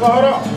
Vamos!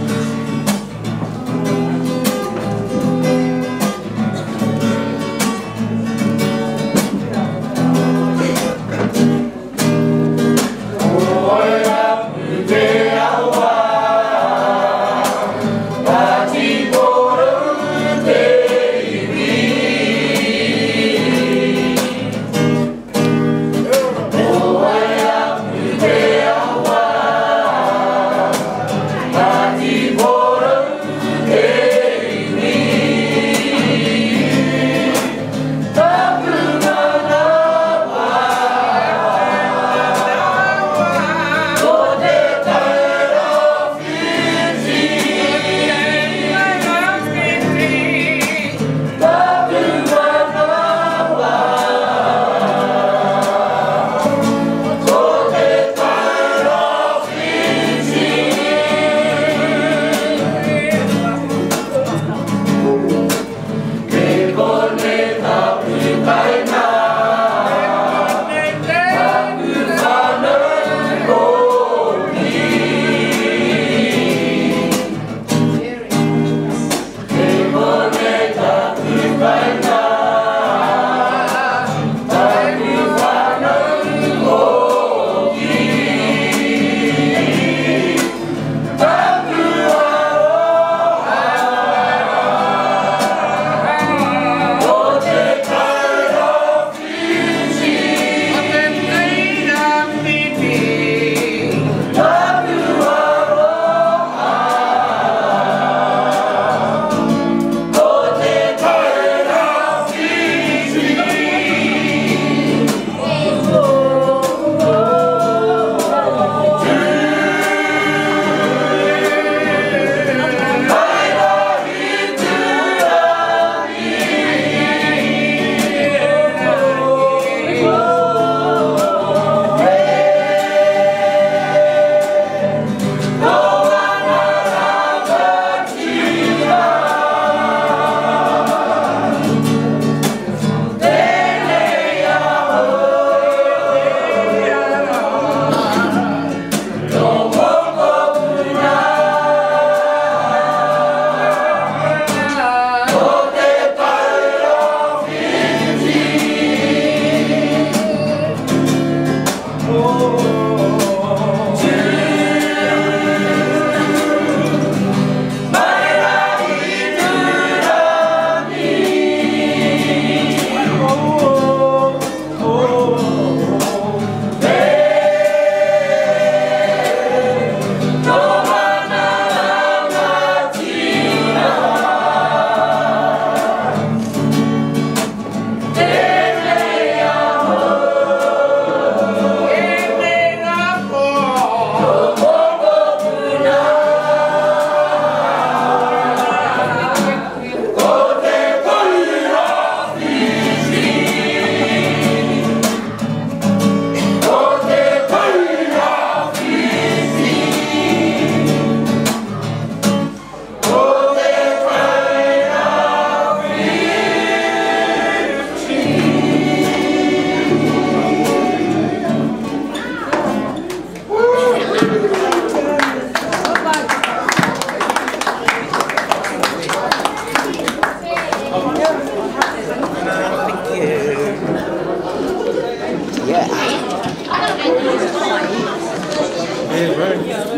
Yeah, right.